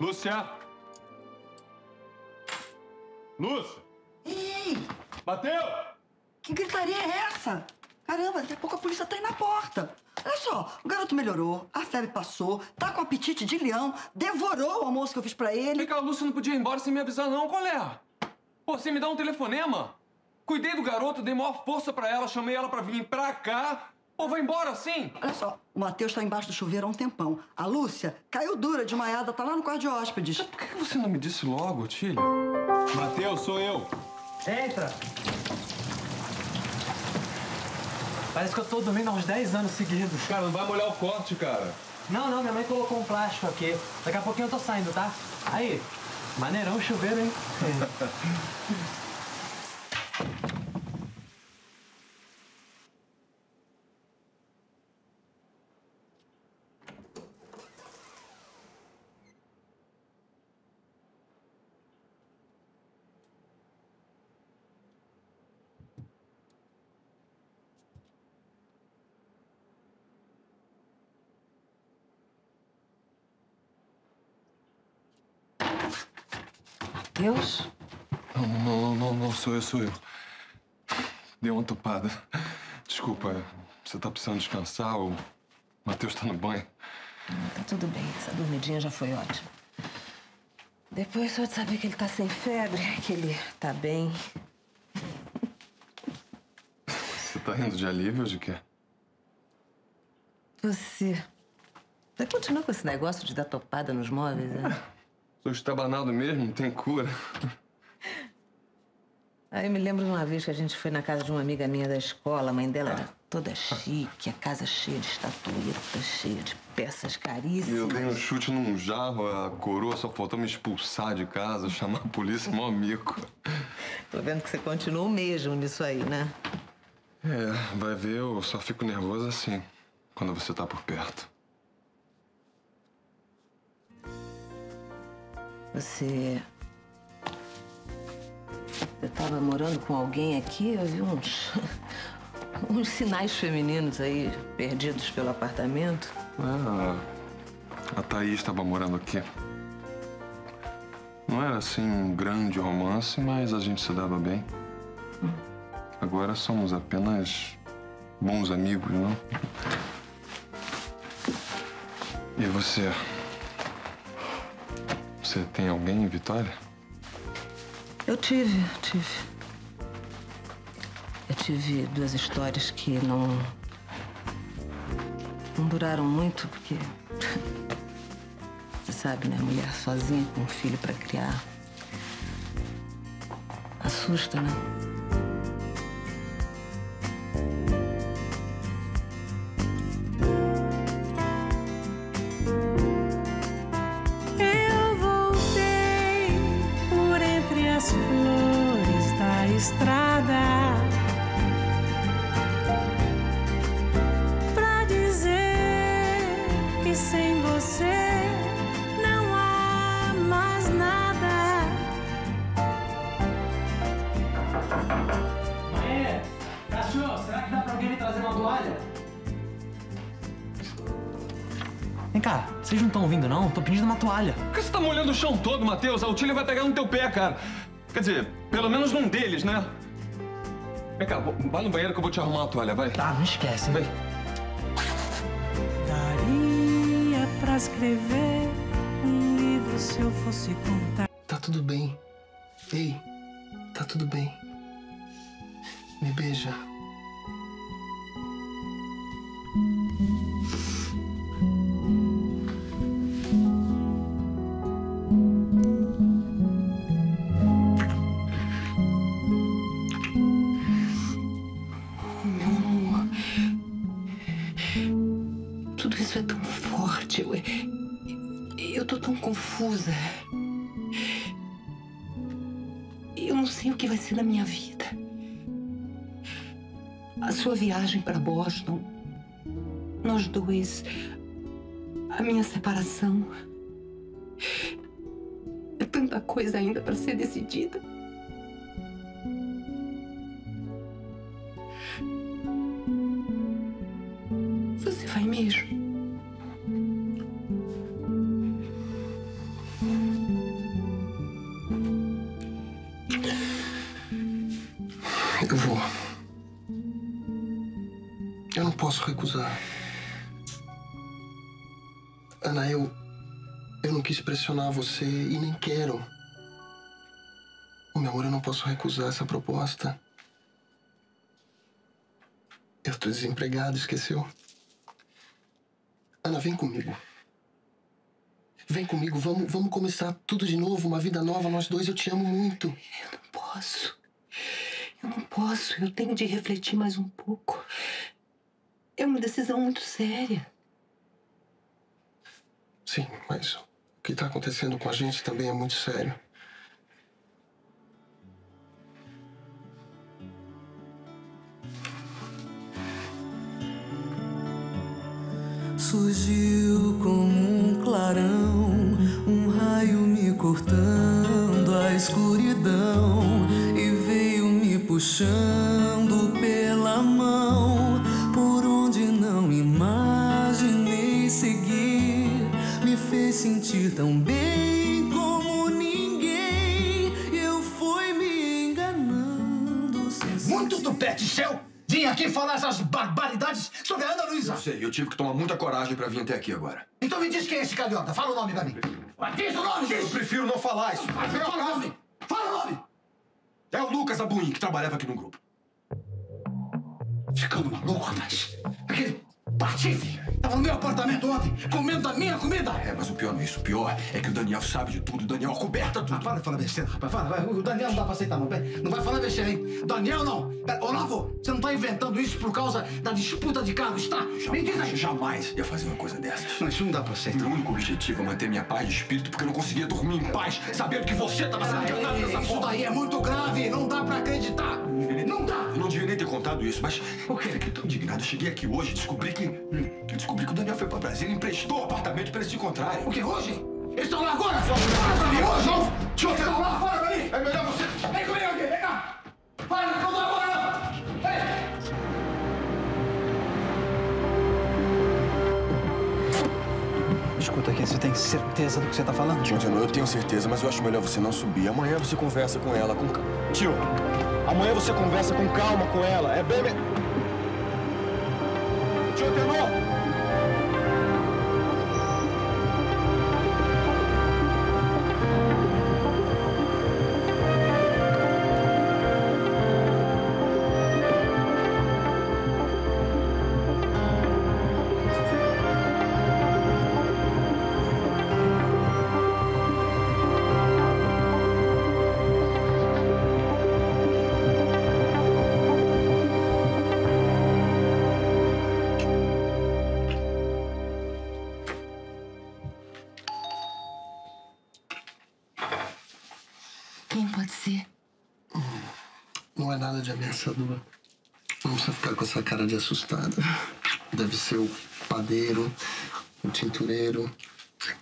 Lúcia? Lúcia? Ei, Bateu? que gritaria é essa? Caramba, daqui a pouco a polícia tá aí na porta. Olha só, o garoto melhorou, a febre passou, tá com apetite de leão, devorou o almoço que eu fiz pra ele. Vem cá, a Lúcia não podia ir embora sem me avisar, não. Qual é? Pô, você me dá um telefonema? Cuidei do garoto, dei maior força pra ela, chamei ela pra vir pra cá. Pô, vai embora assim? Olha só, o Matheus tá embaixo do chuveiro há um tempão. A Lúcia caiu dura de maiada, tá lá no quarto de hóspedes. Por que você não me disse logo, Tília? Matheus, sou eu. Entra! Parece que eu tô dormindo há uns 10 anos seguidos. Cara, não vai molhar o corte, cara. Não, não, minha mãe colocou um plástico aqui. Daqui a pouquinho eu tô saindo, tá? Aí, maneirão o chuveiro, hein? Deus? Não, não, não, não, não, sou eu, sou eu. Dei uma topada. Desculpa, você tá precisando descansar ou o Matheus tá no banho? Tá tudo bem, essa dormidinha já foi ótima. Depois só de saber que ele tá sem febre, que ele tá bem. Você tá rindo de alívio ou de quê? Você. Você continua com esse negócio de dar topada nos móveis, né? Sou estabanado mesmo, não tem cura. Aí eu me lembro de uma vez que a gente foi na casa de uma amiga minha da escola, a mãe dela era toda chique, a casa cheia de estatuetas, cheia de peças caríssimas. eu dei um chute num jarro, a coroa só faltou me expulsar de casa, chamar a polícia, mó mico. Tô vendo que você continua o mesmo nisso aí, né? É, vai ver, eu só fico nervoso assim, quando você tá por perto. Você. Você tava morando com alguém aqui, eu vi uns. uns sinais femininos aí perdidos pelo apartamento. É, a Thaís estava morando aqui. Não era assim um grande romance, mas a gente se dava bem. Agora somos apenas bons amigos, não? E você? Você tem alguém em Vitória? Eu tive, tive. Eu tive duas histórias que não. não duraram muito, porque. Você sabe, né? Mulher sozinha com um filho pra criar. Assusta, né? Vocês não estão ouvindo, não? Tô pedindo uma toalha. Por que você tá molhando o chão todo, Matheus? A Otília vai pegar no teu pé, cara. Quer dizer, pelo menos num deles, né? Vem cá, vai no banheiro que eu vou te arrumar uma toalha, vai. Tá, não esquece. Vem. Daria pra escrever um livro se eu fosse contar. Tá tudo bem. Ei, tá tudo bem. Me beija. Eu, eu tô tão confusa. Eu não sei o que vai ser da minha vida. A sua viagem para Boston, nós dois, a minha separação. É tanta coisa ainda para ser decidida. Recusar. Ana, eu. Eu não quis pressionar você e nem quero. Meu amor, eu não posso recusar essa proposta. Eu tô desempregado, esqueceu? Ana, vem comigo. Vem comigo, vamos, vamos começar tudo de novo, uma vida nova, nós dois, eu te amo muito. Eu não posso. Eu não posso. Eu tenho de refletir mais um pouco. É uma decisão muito séria. Sim, mas o que tá acontecendo com a gente também é muito sério. Surgiu como um clarão, um raio me cortando a escuridão e veio me puxando pela mão sentir tão bem como ninguém. Eu fui me enganando sem Muito tupete, Shell! Vim aqui falar essas barbaridades sobre a Ana Luísa. Eu sei, eu tive que tomar muita coragem pra vir até aqui agora. Então me diz quem é esse calhota. Fala o nome pra mim. Diz o nome, diz! Eu prefiro não falar isso. Fala o nome! Fala o nome! É o Lucas Abuin, que trabalhava aqui no grupo. Ficando maluco, rapaz. Aquele patife tava no meu apartamento ontem, comendo a minha comida. É, mas o pior não é isso. O pior é que o Daniel sabe de tudo. O Daniel coberta tudo. Ah, para de falar besteira, rapaz. Fala, vai. O Daniel não dá pra aceitar, não. Não vai falar besteira, hein? Daniel, não. Pera, Olavo, você não tá inventando isso por causa da disputa de cargos, tá? Me diz aí. Jamais ia fazer uma coisa dessas. Não, isso não dá pra aceitar. Meu único objetivo é manter minha paz de espírito porque eu não conseguia dormir em paz, sabendo que você tava sendo enganado dessa Isso forma. daí é muito grave. Não dá pra acreditar. Não dá. Eu não devia nem ter contado isso, mas eu fiquei tão indignado. Eu cheguei aqui hoje e descobri que. Eu descobri que o Daniel foi pra Brasília e emprestou o apartamento pra eles se encontrarem. O que, hoje? Eles estão lá agora? Fala pra hoje! Deixa eu estão lá, fala pra mim! É melhor você. Vem comigo aqui, vem cá! Fala, não dá agora, não! Ei! Escuta aqui, você tem certeza do que você tá falando? Jonathan, eu tenho certeza, mas eu acho melhor você não subir. Amanhã você conversa com ela com calma. Tio, amanhã você conversa com calma com ela. É bem. Me- Tio Tenor! É nada de ameaçador. Não precisa ficar com essa cara de assustada. Deve ser o padeiro, o tintureiro,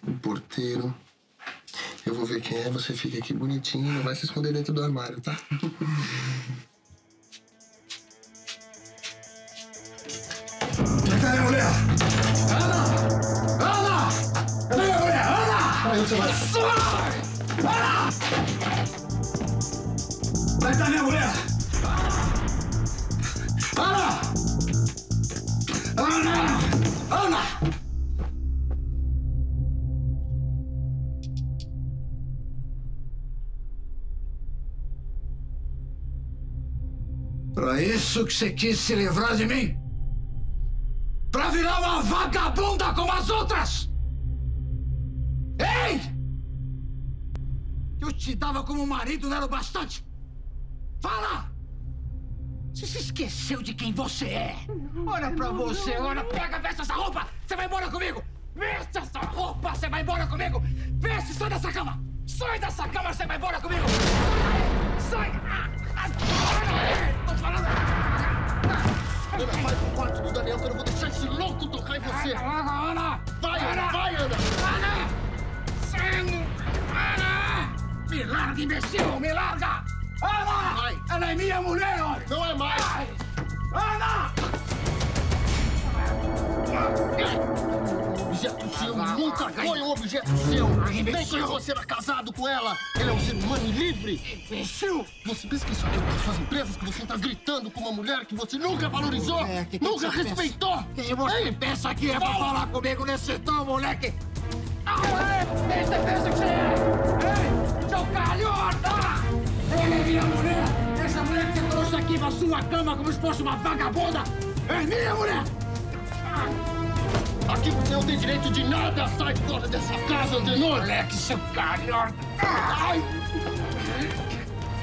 o porteiro. Eu vou ver quem é, você fica aqui bonitinho, não vai se esconder dentro do armário, tá? Cadê a mulher? Ana! Ana! Cadê mulher? Ana! Você vai. Ana! Onde está minha mulher? Isso que você quis se livrar de mim? Pra virar uma vagabunda como as outras! Ei! Eu te dava como marido, não era o bastante? Fala! Você se esqueceu de quem você é? Olha pra você, olha, pega, veste essa roupa! Você vai embora comigo! Veste essa roupa, você vai embora comigo! Veste, sai dessa cama! Sai dessa cama, você vai embora comigo! Quarto do Daniel que eu não vou deixar esse louco tocar em você. Ana! Ana! Vai, Ana, vai, Ana! Ana! Sai! Ana! Me larga, imbecil! Me larga! Ana! Vai. Ela é minha mulher! Não é mais! Ai! Ana! Objeto seu nunca foi um objeto seu. Nem quando você era casado com ela. Ele é um ser humano livre. Imbecil! Você pensa que isso aqui é das suas empresas? Que você está gritando com uma mulher que você nunca valorizou? Moleque, nunca respeitou? Quem você Ei, pensa que é pra fala. falar comigo nesse tom, moleque? Ah! Quem você pensa que você é? Ei, seu calhota! Ele é minha mulher! Essa mulher que você trouxe aqui na sua cama como se fosse uma vagabunda é minha mulher! Você não tem direito de nada. Sai fora dessa casa, Antenor. Moleque, seu calhota! Ai!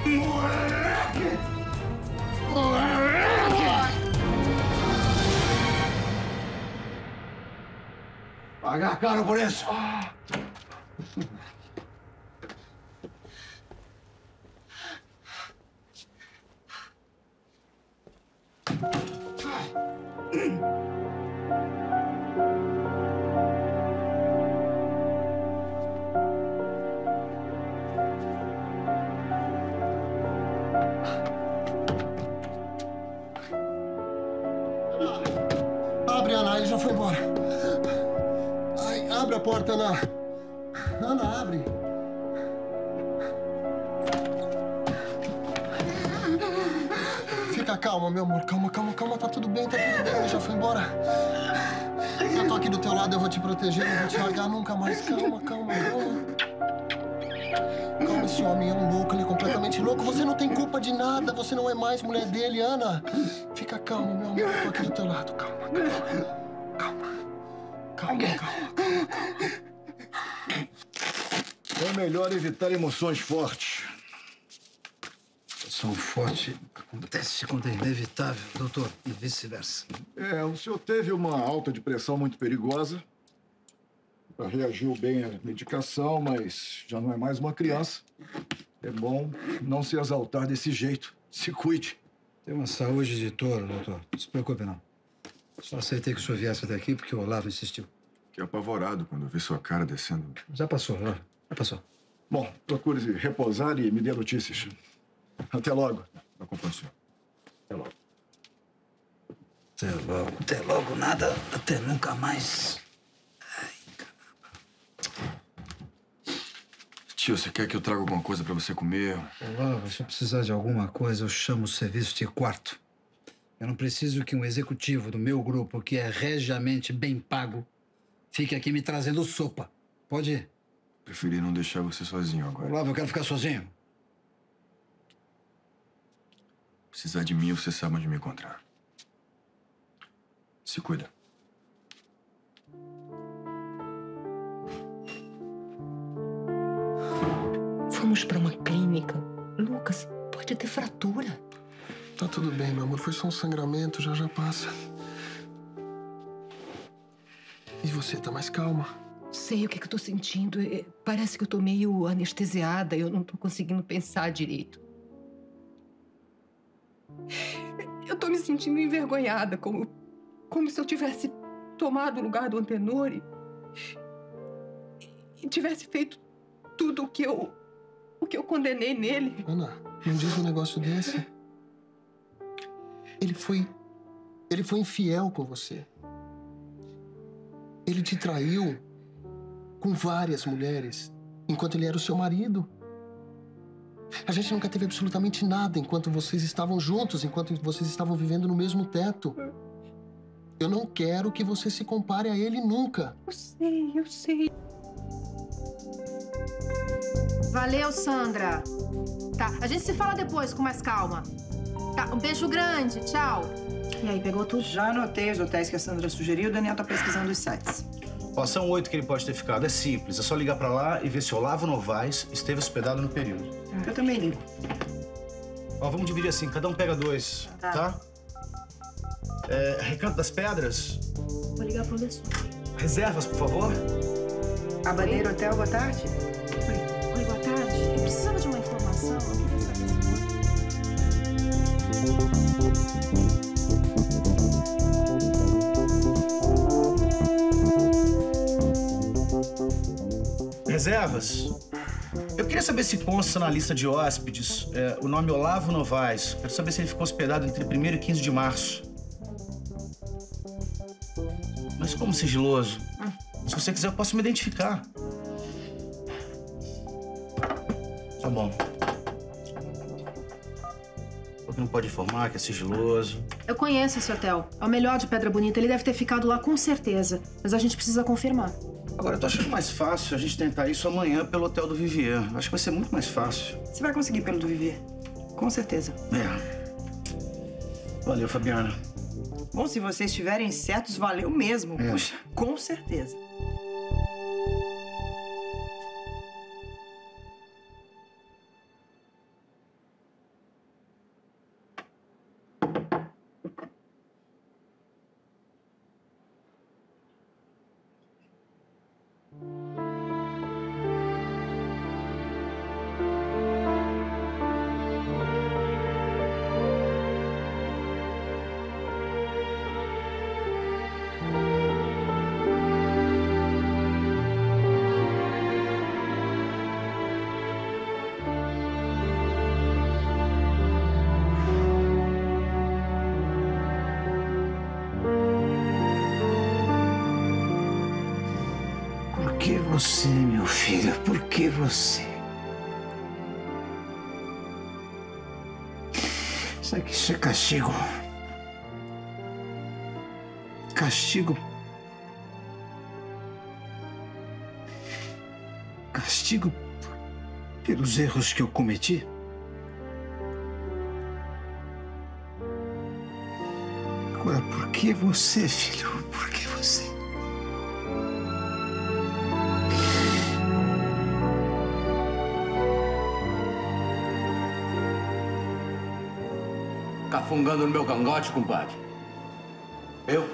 Moleque! Moleque! Pagar caro por isso! Porta, Ana. Ana, abre. Fica calma, meu amor. Calma, calma, calma. Tá tudo bem, tá tudo bem. Ele já foi embora. Eu tô aqui do teu lado, eu vou te proteger, não vou te largar nunca mais. Calma, calma, calma. Calma, esse homem é um louco, ele é completamente louco. Você não tem culpa de nada, você não é mais mulher dele, Ana. Fica calma, meu amor. Eu tô aqui do teu lado. Calma, calma. Calma, calma, calma. É melhor evitar emoções fortes. Emoção forte acontece quando é inevitável, doutor, e vice-versa. É, o senhor teve uma alta de pressão muito perigosa. Reagiu bem à medicação, mas já não é mais uma criança. É bom não se exaltar desse jeito. Se cuide. Tem uma saúde de touro, doutor. Não se preocupe, não. Só aceitei que o senhor viesse até aqui porque o Olavo insistiu. Fiquei apavorado quando vi sua cara descendo. Já passou, já. Já passou. Bom, procure repousar e me dê notícias. Até logo. Eu acompanho o senhor. Até logo. Até logo. Até logo, nada. Até nunca mais. Tio, você quer que eu traga alguma coisa pra você comer? Olavo, se eu precisar de alguma coisa, eu chamo o serviço de quarto. Eu não preciso que um executivo do meu grupo, que é regiamente bem pago, fique aqui me trazendo sopa. Pode ir. Preferi não deixar você sozinho agora. Olavo, eu quero ficar sozinho. Precisar de mim, você sabe onde me encontrar. Se cuida. Vamos pra uma clínica. Lucas, pode ter fratura. Tá tudo bem, meu amor. Foi só um sangramento, já já passa. Você, tá mais calma? Sei o que, que eu tô sentindo. É, Parece que eu tô meio anestesiada. Eu não tô conseguindo pensar direito. Eu tô me sentindo envergonhada, como, como se eu tivesse tomado o lugar do Antenor e, e tivesse feito tudo o que eu o que eu condenei nele. Ana, não diz um negócio desse. Ele foi. Ele foi infiel com você. Ele te traiu com várias mulheres enquanto ele era o seu marido. A gente nunca teve absolutamente nada enquanto vocês estavam juntos, enquanto vocês estavam vivendo no mesmo teto. Eu não quero que você se compare a ele nunca. Eu sei, eu sei. Valeu, Sandra. Tá, a gente se fala depois com mais calma. Tá, um beijo grande, tchau. E aí, pegou tudo? Já anotei os hotéis que a Sandra sugeriu, o Daniel tá pesquisando os sites. Ó, são oito que ele pode ter ficado. É simples, é só ligar pra lá e ver se Olavo Novaes esteve hospedado no período. Eu também ligo. Ó, vamos dividir assim, cada um pega dois, Tá. tá? É, Recanto das Pedras, Vou ligar pro Lessu. reservas, por favor. A Bandeira Hotel, boa tarde. Oi, boa tarde. Eu precisava de uma informação. Reservas. Eu queria saber se consta na lista de hóspedes é, o nome Olavo Novaes. Quero saber se ele ficou hospedado entre 1 e 15 de março. Mas como sigiloso? Se você quiser, eu posso me identificar. Tá bom. Porque não pode informar que é sigiloso. Eu conheço esse hotel. É o melhor de Pedra Bonita. Ele deve ter ficado lá com certeza. Mas a gente precisa confirmar. Agora, eu tô achando mais fácil a gente tentar isso amanhã pelo hotel do Vivier. Acho que vai ser muito mais fácil. Você vai conseguir pelo do Vivier. Com certeza. É. Valeu, Fabiana. Bom, se vocês estiverem certos, valeu mesmo. É. Puxa, com certeza. Filho? Por que você? Sabe que isso é castigo. Castigo. Castigo pelos erros que eu cometi? Agora, por que você, filho? Por que você? Cafungando no meu cangote, compadre. Eu?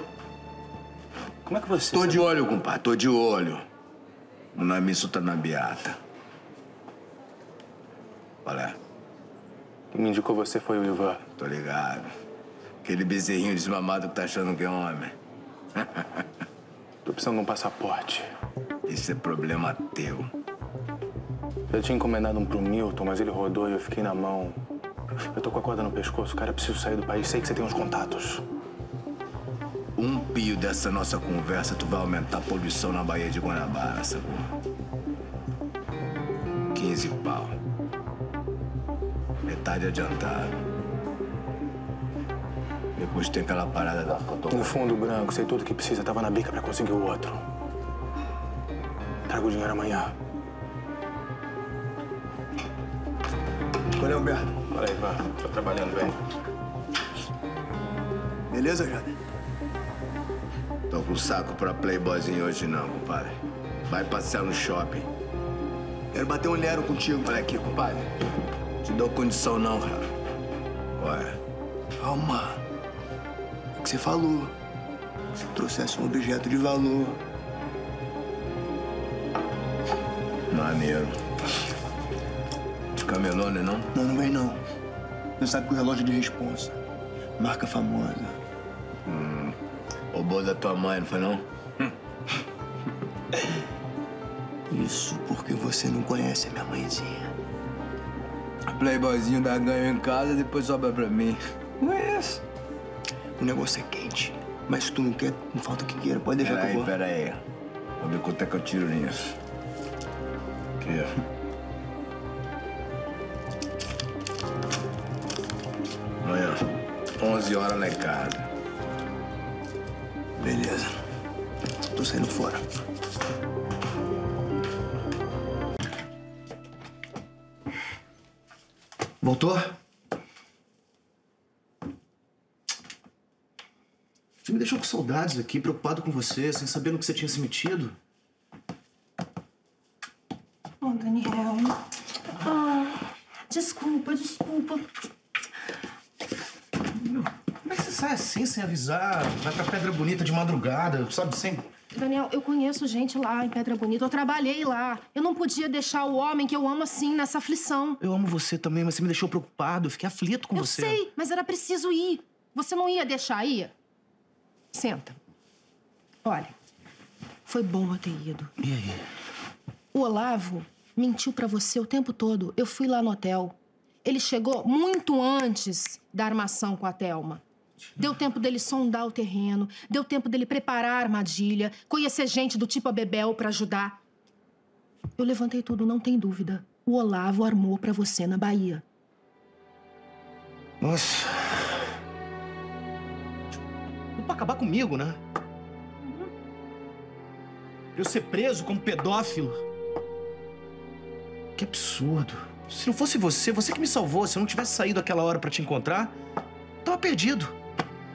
Como é que você... Tô de olho, compadre, tô de olho. O nome isso tá na beata. Qual é? Quem me indicou você foi o Ivan. Tô ligado. Aquele bezerrinho desmamado que tá achando que é homem. Tô precisando de um passaporte. Isso é problema teu. Eu tinha encomendado um pro Milton, mas ele rodou e eu fiquei na mão. Eu tô com a corda no pescoço, cara. Preciso sair do país. Sei que você tem uns contatos. Um pio dessa nossa conversa, tu vai aumentar a poluição na Baía de Guanabara, sacou? 15 pau. Metade adiantado. Depois tem aquela parada da No fotografia. fundo branco, sei tudo que precisa. Tava na bica pra conseguir o outro. Trago o dinheiro amanhã. É, Humberto? Fala aí, Ivan. Tô trabalhando bem. Beleza, Jader? Tô com saco pra playboyzinho hoje não, compadre. Vai passear no shopping. Quero bater um lero contigo. Olha aqui, compadre. Te dou condição não, cara. Ué. Calma. É o que você falou. Se trouxesse um objeto de valor. Maneiro. De camelone, não? Não, não vem não. Você sabe que o relógio é de responsa. Marca famosa. Hum. Roubou da tua mãe, não foi não? Isso porque você não conhece a minha mãezinha. Playboyzinho dá ganho em casa, depois sobra pra mim. Conheço. O negócio é quente. Mas se tu não quer, não falta que queira. Pode deixar que eu Peraí, vou. peraí. Vamos ver quanto é que eu tiro nisso. Aqui, ó. 11 horas lá casa. Beleza. Tô saindo fora. Voltou? Você me deixou com saudades aqui, preocupado com você, sem saber no que você tinha se metido. Oh, Daniel. Ah, desculpa, desculpa. Como é que você sai assim, sem avisar? Vai pra Pedra Bonita de madrugada, sabe, sem... Daniel, eu conheço gente lá em Pedra Bonita. Eu trabalhei lá. Eu não podia deixar o homem que eu amo assim, nessa aflição. Eu amo você também, mas você me deixou preocupado. Eu fiquei aflito com eu você. sei, mas era preciso ir. Você não ia deixar ir? Senta. Olha, foi bom eu ter ido. E aí? O Olavo mentiu pra você o tempo todo. Eu fui lá no hotel. Ele chegou muito antes da armação com a Thelma. Deu tempo dele sondar o terreno, deu tempo dele preparar a armadilha, conhecer gente do tipo a Bebel pra ajudar. Eu levantei tudo, não tem dúvida. O Olavo armou pra você na Bahia. Nossa. Tudo pra acabar comigo, né? Eu ser preso como pedófilo. Que absurdo. Se não fosse você, você que me salvou, se eu não tivesse saído aquela hora pra te encontrar, tava perdido.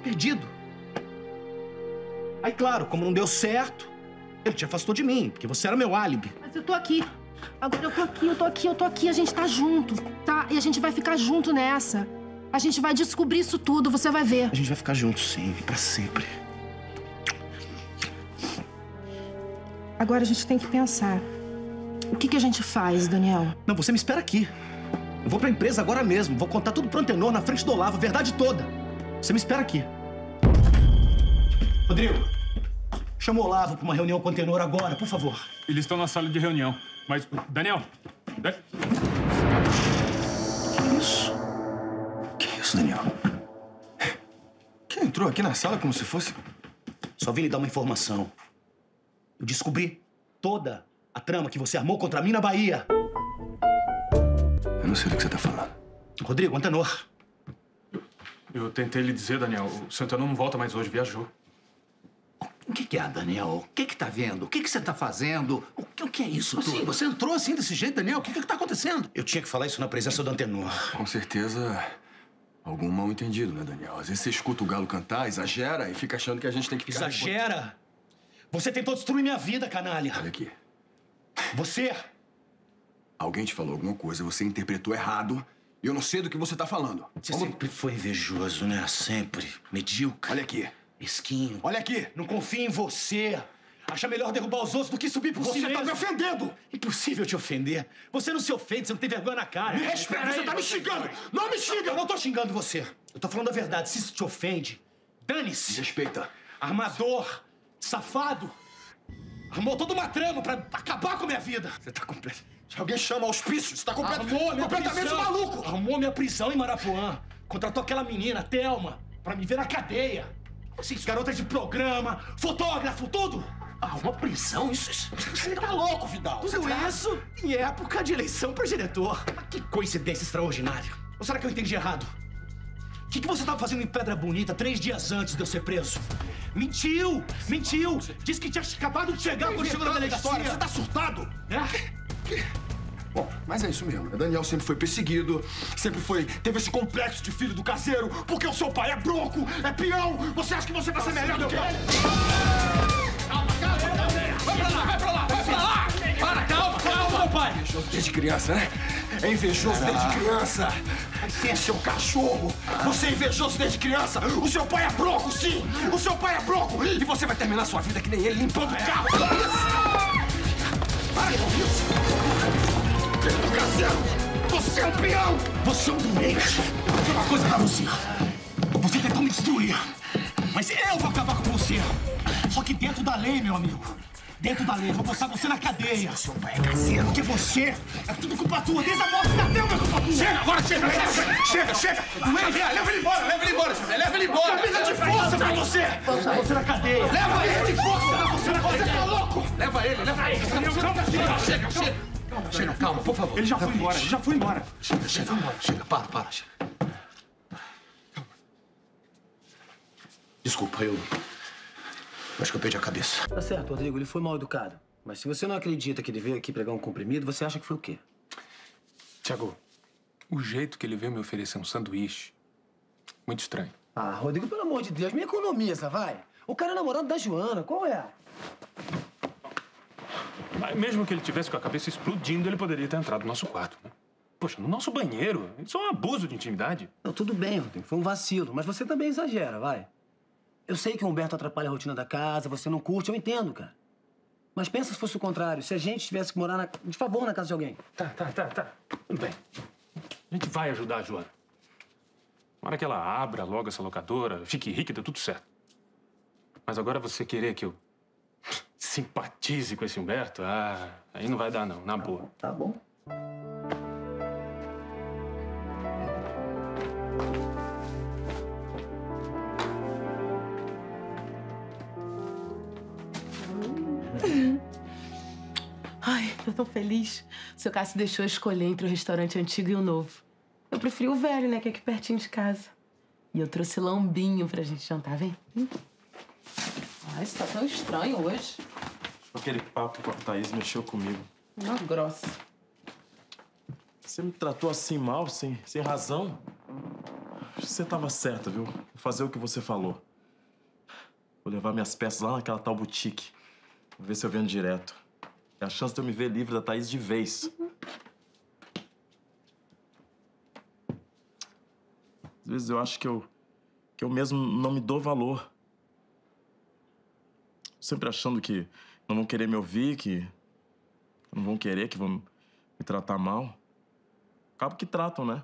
Perdido. Aí, claro, como não deu certo, ele te afastou de mim, porque você era meu álibi. Mas eu tô aqui. Agora eu tô aqui, eu tô aqui, eu tô aqui. A gente tá junto, tá? E a gente vai ficar junto nessa. A gente vai descobrir isso tudo, você vai ver. A gente vai ficar junto, sim, pra sempre. Agora a gente tem que pensar. O que, que a gente faz, Daniel? Não, você me espera aqui. Eu vou pra empresa agora mesmo. Vou contar tudo pro Antenor na frente do Olavo, a verdade toda. Você me espera aqui. Rodrigo, chama o Olavo pra uma reunião com o Antenor agora, por favor. Eles estão na sala de reunião. Mas, Daniel... Da- Que isso? Que isso, Daniel? Quem entrou aqui na sala como se fosse... Só vim lhe dar uma informação. Eu descobri toda a trama que você armou contra mim na Bahia. Eu não sei do que você tá falando. Rodrigo, Antenor. Eu tentei lhe dizer, Daniel, o Santana não volta mais hoje, viajou. O que, que é, Daniel? O que que tá vendo? O que que você tá fazendo? O que, o que é isso Assim, tudo? você entrou assim desse jeito, Daniel? O que que tá acontecendo? Eu tinha que falar isso na presença do Antenor. Com certeza, algum mal entendido, né, Daniel? Às vezes você escuta o galo cantar, exagera e fica achando que a gente tem que ficar... Exagera! Você tentou destruir minha vida, canalha. Olha aqui. Você... Alguém te falou alguma coisa, você interpretou errado eu não sei do que você tá falando. Você sempre foi invejoso, né? Sempre. Medíocre. Olha aqui. Mesquinho. Olha aqui. Não confio em você. Acha melhor derrubar os outros do que subir por Você si tá mesmo. me ofendendo. Impossível te ofender. Você não se ofende, você não tem vergonha na cara. Me respeita, Peraí, você tá me xingando. Não me xinga. Eu não tô xingando você. Eu tô falando a verdade. Se isso te ofende, dane-se. Respeita. Armador, safado. Armou toda uma trama pra acabar com a minha vida. Você tá completo. Se alguém chama auspício, você tá minha completamente prisão. maluco. Armou minha prisão em Marapuã. Contratou aquela menina, Thelma, pra me ver na cadeia. Assim, garota de programa, fotógrafo, tudo. Ah, uma prisão? Isso, isso- Você tá louco, Vidal. Tudo tá- isso em época de eleição pra diretor. Mas Que coincidência extraordinária. Ou será que eu entendi errado? O que, que você tava fazendo em Pedra Bonita três dias antes de eu ser preso? Mentiu! Mentiu! Disse que tinha acabado de chegar quando chegou na delegacia. história, você tá surtado? É? Bom, mas é isso mesmo. né? Daniel sempre foi perseguido, sempre foi. teve esse complexo de filho do caseiro, porque o seu pai é bronco, é peão. Você acha que você vai ser melhor do que ele? Vai pra lá, vai pra lá, vai pra lá! Para, calma, calma, meu pai! Invejoso desde criança, né? É invejoso desde criança. Você é seu cachorro! Você é invejoso desde criança! O seu pai é bronco, sim! O seu pai é bronco! E você vai terminar sua vida que nem ele, limpando o carro. Para com isso! Caseiro! Você é um peão! Você é um doente. Eu vou dizer uma coisa pra você. Você tentou me destruir. Mas eu vou acabar com você. Só que dentro da lei, meu amigo. Dentro da lei. Eu vou botar você na cadeia. Seu pai é caseiro. Porque você é tudo culpa tua. Desde a morte da Thelma é culpa tua. Chega, agora chega! Chega, chega! chega. Leva, leva ele embora, leva ele embora, leva ele embora! Camisa de força pra você. Botar você na cadeia. Leva ele de força! Você tá louco! Leva ele, leva ele! Chega, chega, chega! Chega, calma, por favor. Ele já foi embora. Ele já foi embora. Chega, chega, chega, para, para, chega. Desculpa, eu... Acho que eu perdi a cabeça. Tá certo, Rodrigo, ele foi mal educado. Mas se você não acredita que ele veio aqui pregar um comprimido, você acha que foi o quê? Tiago, o jeito que ele veio me oferecer um sanduíche. Muito estranho. Ah, Rodrigo, pelo amor de Deus, me economiza, vai. O cara é namorado da Joana, qual é? Mas mesmo que ele tivesse com a cabeça explodindo, ele poderia ter entrado no nosso quarto, né? Poxa, no nosso banheiro. Isso é um abuso de intimidade. Não, tudo bem, Rodrigo, foi um vacilo, mas você também exagera, vai. Eu sei que o Humberto atrapalha a rotina da casa, você não curte, eu entendo, cara. Mas pensa se fosse o contrário, se a gente tivesse que morar na- de favor na casa de alguém. Tá, tá, tá, tá. Tudo bem. A gente vai ajudar a Joana. Na hora que ela abra logo essa locadora, fique rica, dá tudo certo. Mas agora você querer que eu simpatize com esse Humberto, ah, aí não vai dar não, na tá boa. Tá bom. Ai, tô tão feliz. Seu Cássio deixou eu escolher entre o restaurante antigo e o novo. Eu preferi o velho, né, que é aqui pertinho de casa. E eu trouxe lambinho pra gente jantar, vem. Hum. Ai, você tá tão estranho hoje. Aquele papo com a Thaís mexeu comigo. Uma grossa. Você me tratou assim mal, sem, sem razão. Você tava certa, viu? Vou fazer o que você falou. Vou levar minhas peças lá naquela tal boutique. Vou ver se eu vendo direto. É a chance de eu me ver livre da Thaís de vez. Às vezes eu acho que eu, que eu mesmo não me dou valor. Sempre achando que não vão querer me ouvir, que não vão querer, que vão me tratar mal. Acaba que tratam, né?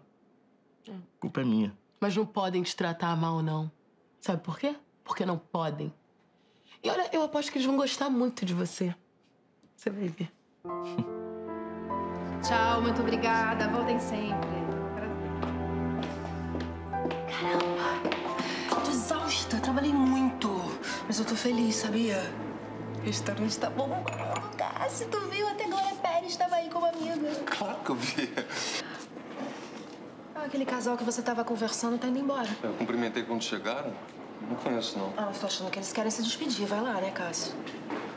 É. A culpa é minha. Mas não podem te tratar mal, não. Sabe por quê? Porque não podem. E olha, eu aposto que eles vão gostar muito de você. Você vai ver. Tchau, muito obrigada. Voltem sempre. Tô exausta, trabalhei muito. Mas eu tô feliz, sabia? O restaurante tá bombando, Cássio. Tu viu? Até Glória Pérez tava aí como amiga. Claro que eu vi. Ah, aquele casal que você tava conversando tá indo embora. Eu cumprimentei quando chegaram. Não conheço, não. Ah, mas tô achando que eles querem se despedir. Vai lá, né, Cássio?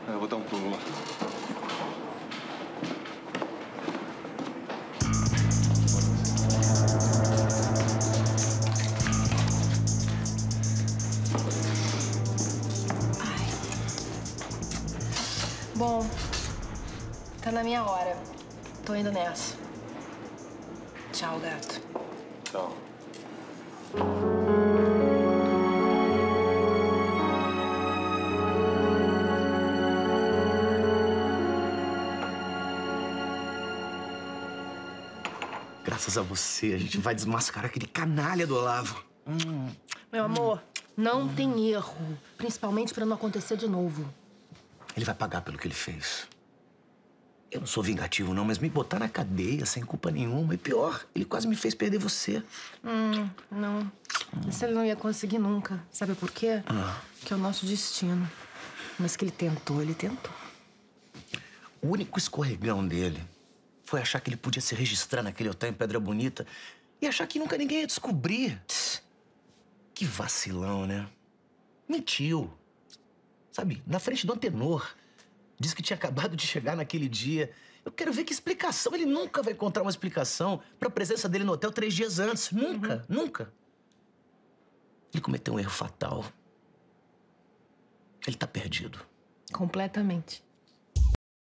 É, Eu vou dar um pulo lá. Indo nessa. Tchau, gato. Tchau. Graças a você, a gente vai desmascarar aquele canalha do Olavo. Hum. Meu amor, não tem erro. Principalmente pra não acontecer de novo. Ele vai pagar pelo que ele fez. Eu não sou vingativo, não, mas me botar na cadeia sem culpa nenhuma. E pior, ele quase me fez perder você. Hum, não. Isso ele não ia conseguir nunca. Sabe por quê? Ah. Que é o nosso destino. Mas que ele tentou, ele tentou. O único escorregão dele foi achar que ele podia se registrar naquele hotel em Pedra Bonita e achar que nunca ninguém ia descobrir. Que vacilão, né? Mentiu. Sabe, na frente do antenor. Disse que tinha acabado de chegar naquele dia. Eu quero ver que explicação. Ele nunca vai encontrar uma explicação pra presença dele no hotel três dias antes. Nunca, nunca. Ele cometeu um erro fatal. Ele tá perdido. Completamente.